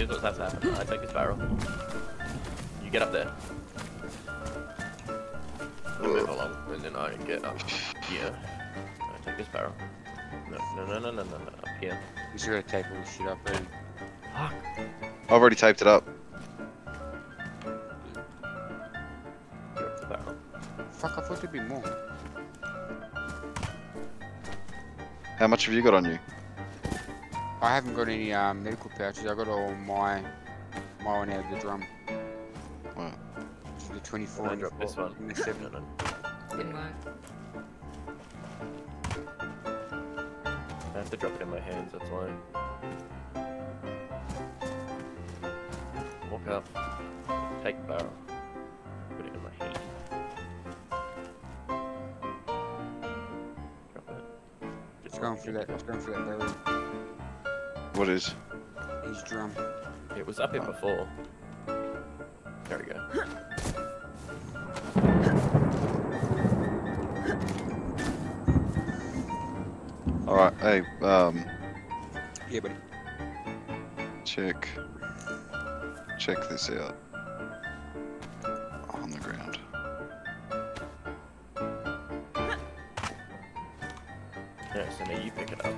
here's what's has to happen. I take this barrel. You get up there. You move along, and then I get up here. I take this barrel. No, no, no, no, no, no, no. Up here. You should have tape all this shit up, man. Fuck. I've already taped it up. Get up the barrel. Fuck, I thought there'd be more. How much have you got on you? I haven't got any um, medical pouches. I got all my my one out of the drum. Wow. So the 24 Can I and the this one? and the seven. No, no. Didn't work. I have to drop it in my hands, that's why. Walk up, take the barrel, put it in my hand. Drop it. It's going through that. It's going through that barrel. What is? His drum. It was up here before. There we go. Alright, hey, um, Yeah, buddy. check. Check this out. On the ground. Yeah, so now you pick it up,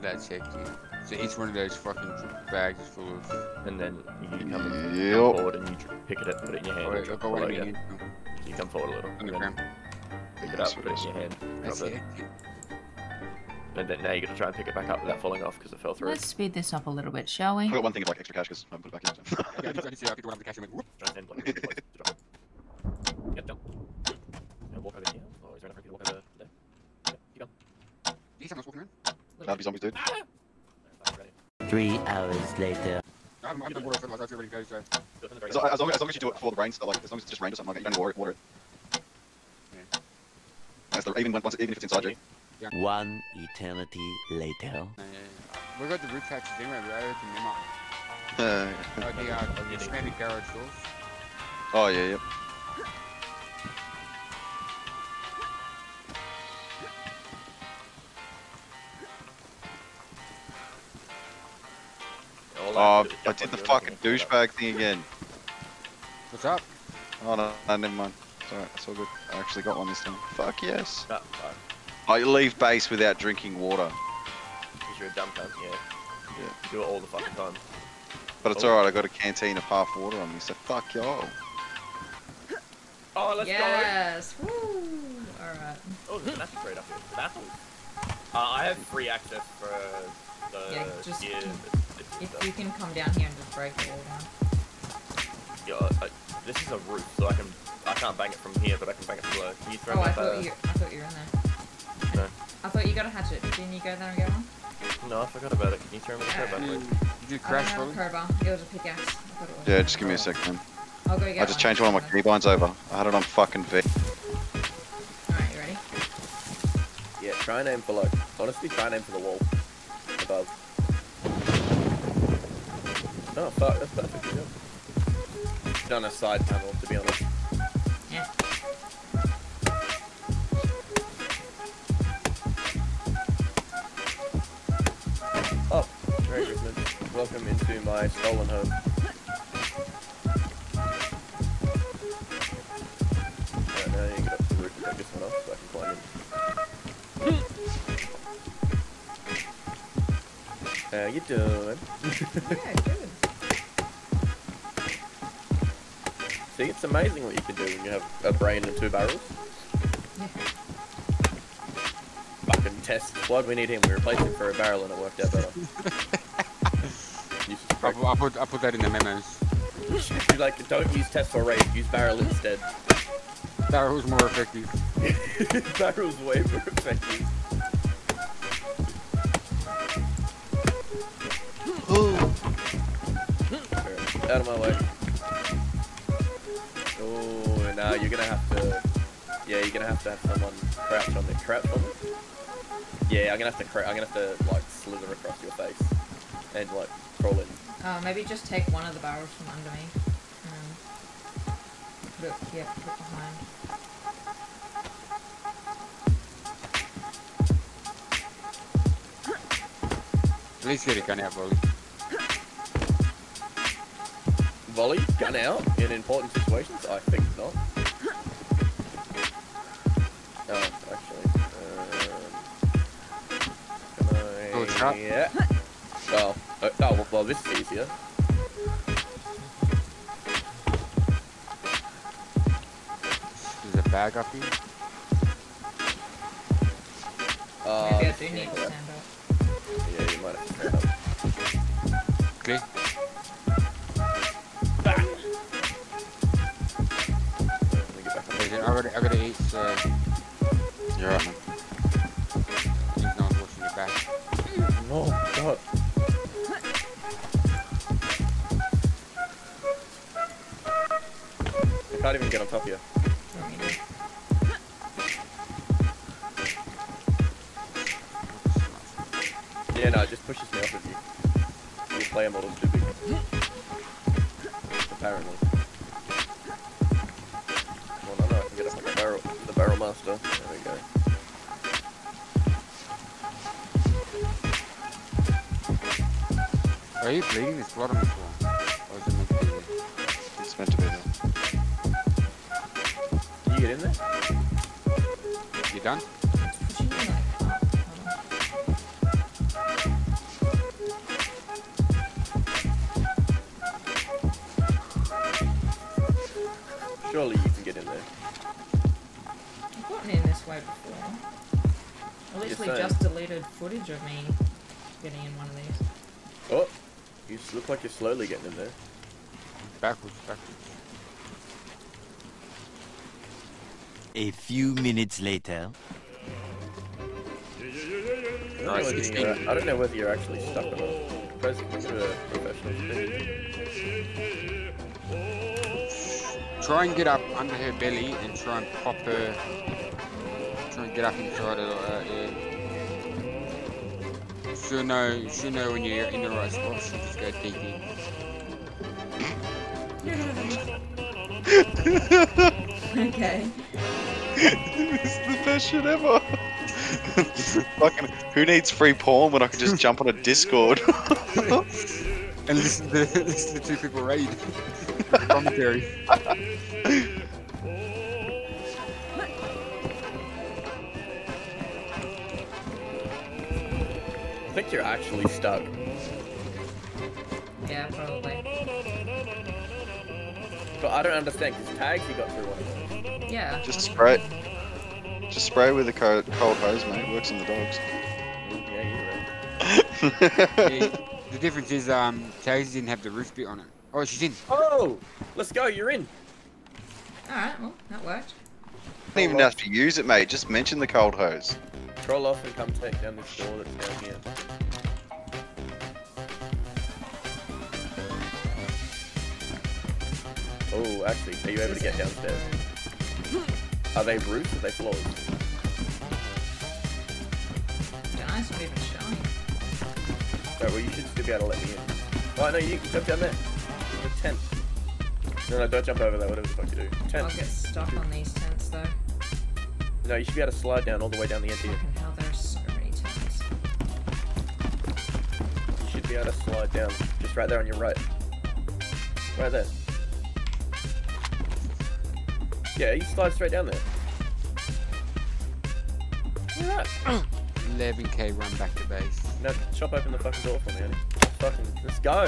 That's it. Yeah. So each one of those fucking bags is full of. and then you come, and come Yep. forward and you dr- pick it up, put it in your hand. Oh, and I've drop it one below in you. You come forward a little, on and the then pick it up, put it it in your hand, That's drop it, it. and then now you got to try and pick it back up without falling off because it fell through. Let's speed this up a little bit, shall we? I got one thing of like extra cash because I haven't put it back in. Yeah, I did- I did see that. I picked one up the cash and went, whoop. Try and like, really close to drop it. Yep, jump. Now walk over here. Oh, is there enough room to walk over there? Yep, keep going. Do you see someone walking around? That'd be zombies, dude. Alright, ready. Three hours later. I haven't, I haven't done water fertilizer. That's already goes. So. Do it from As, long- as, long, as long as you do it before the rains, like as long as it's just rained or something like that, you don't need to water, water it. As the, even when once, even if it's inside you. One eternity later. Yeah, yeah, yeah. We got the roof patches anyway. We opened them up. Uh, Oh, the uh, expanded garage doors. oh yeah, yep. Oh, have to do is I did the fucking thing and pull it up. douchebag thing again. What's up? Oh no, no, never mind. It's alright, it's all good. I actually got one this time. Fuck yes. Fuck. I leave base without drinking water. Because you're a dumb cunt, yeah. Yeah. You do it all the fucking time. But it's Oh. alright, I got a canteen of half water on me, so fuck y'all. Oh, let's go! yes. Woo. All right. Oh, that's great acid crate up here. Battles. Uh, I have free access for the Yeah, just- gear. If you can come down here and just break it all down. Yeah, I, this is a roof, so I can I can't bang it from here, but I can bang it from below. Can you throw Oh, I thought a- you. I thought you were in there. No. I thought you got a hatchet. Didn't you go there and get one? No, I forgot about it. Can you throw me the Yeah. crowbar, You, please? you did I crash don't probably. have a crowbar. It was a pickaxe. I thought it was Yeah, a just give me a second. I'll go get I just one. changed one of my keybinds over. I had it on fucking V. Alright, you ready? Yeah, try and aim for like, honestly, try and aim for the wall above. Oh fuck, that's perfect. Job. Done a side panel, to be honest. Yeah. Oh, Merry Christmas. Welcome into my stolen home. Alright, uh, now you get up the roof and take this off so I can climb in. How you doing? Yeah, good. See, it's amazing what you can do when you have a brain and two barrels. Yeah. Fucking test. Why'd we need him? We replaced him for a barrel and it worked out better. Useless I, prick. put- I put I put that in the memos. You like, don't use test for raid, use barrel instead. Barrel's more effective. Barrel's way more effective. Alright, Out of my way. Oh, now you're gonna have to. Yeah, you're gonna have to have someone crouch on the crouch on it. Yeah, I'm gonna have to. Cra- I'm gonna have to like slither across your face and like crawl in. Uh, maybe just take one of the barrels from under me. And put it, yeah, put it behind. At least get a gun out, Bolly. Volley, gun out in important situations? I think not. Oh, actually. Um, can I... Trap. Yeah. Oh, uh, oh well, well, this is easier. There's a bag up here. Uh, Maybe I do is need to stand up. Yeah, you might have to stand up. Clear. I gotta, I gotta eat, so You're right, he's not watching your back. Oh, God. I can't even get on top of you. Want me to- Yeah, no, it just pushes me off of you. Your player model's too big. Apparently. Get on the barrel, the barrel master. There we go. Are you bleeding? There's blood on the floor. Or is it meant to be there? It's meant to be there. Can you get in there? You done? Surely you can get in there. I've gotten in this way before. I literally saying. just deleted footage of me getting in one of these. Oh, you look like you're slowly getting in there. Backwards, backwards. A few minutes later. I don't, know Nice, whether it's you're, been- I don't know whether you're actually stuck or not. Press consider a professional spin. Try and get up under her belly and try and pop her. Try and get up inside her. Uh, yeah. She'll know. She'll know when you're in the right spot. She'll just go deep in. Okay. this is the best shit ever. Fucking, who needs free porn when I can just jump on a Discord? And listen to listen to two people raid. Commentary. I think you're actually stuck. Yeah, probably. But I don't understand because tags you got through one of them. Yeah. just spray. Just spray with a cold, cold hose, mate. Works on the dogs. Yeah, you're right. the, the difference is, um, Tazy didn't have the roof bit on it. Oh, she's in. Oh, let's go. You're in. Alright, well, that worked. don't even have to use it, mate. Just mention the cold hose. Troll off and come take down this door that's down here. Oh, actually, are you able to get downstairs? Are they roofs? Are they floors? Don't not even showing. Right, well, you should still be able to let me in. Oh, no, you can jump down there. The tent. No, no, don't jump over there, whatever the fuck you do. Tent. I'll get stuck on these tents though. No, you should be able to slide down all the way down the end here. Fucking hell, there are so many tents. You should be able to slide down. Just right there on your right. Right there. Yeah, you slide straight down there. Look at that. 11k run back to base. Now chop open the fucking door for me, Annie. Fucking, let's go.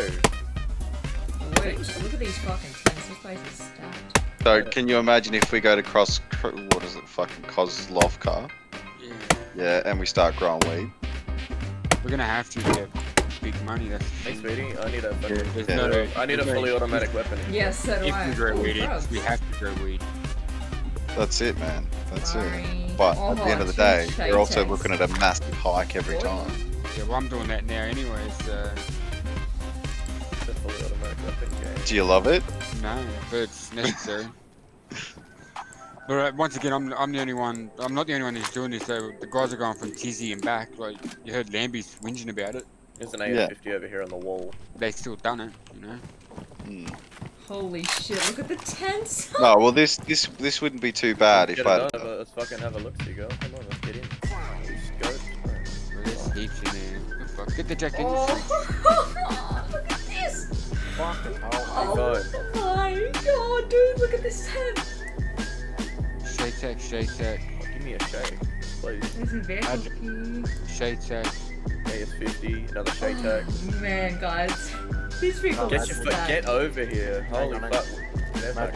Wait, look at these fucking tents. This place is stacked. So, can you imagine if we go to cross, cr- what is it, fucking Kozlovka? Yeah. Yeah, and we start growing weed. We're gonna have to get big money. That's the Hey, sweetie, I need a fucking. There's Yeah. no. I need a fully automatic weapon. Yes, so do If I. we grow weed, we have to grow weed. That's it, man. That's it. But Oh, at the end of the day, shade we're also looking at a massive hike every Boy. time. Yeah, well, I'm doing that now anyway. So The fully automatic weapon game. Do you love it? no, but it's necessary. But uh, once again, I'm I'm the only one. I'm not the only one who's doing this. So the guys are going from Tizzy and back. Like you heard Lambie's whinging about it. There's an Yeah. AR-50 over here on the wall. They still done it, you know. Hmm. Holy shit, look at the tents. No, well this this this wouldn't be too bad if get it I. Have a- Let's fucking have a look, see, girl. Come on, let's get in. Let's go. Well, there's heaps in there. What the fuck? Get the Jack Daniels. Oh, look at this. Fucking hell. Oh phone. my oh god, dude, look at this tent. Shade tech, shade tech, Oh, give me a shake, please. This is very Magic. cute. shade tech. AS50, another shake oh, tag. Man, guys. These people Oh, Get are your that's foot, sad. get over here. Holy on, hang fuck. Get back,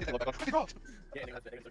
Yeah, anyway, the things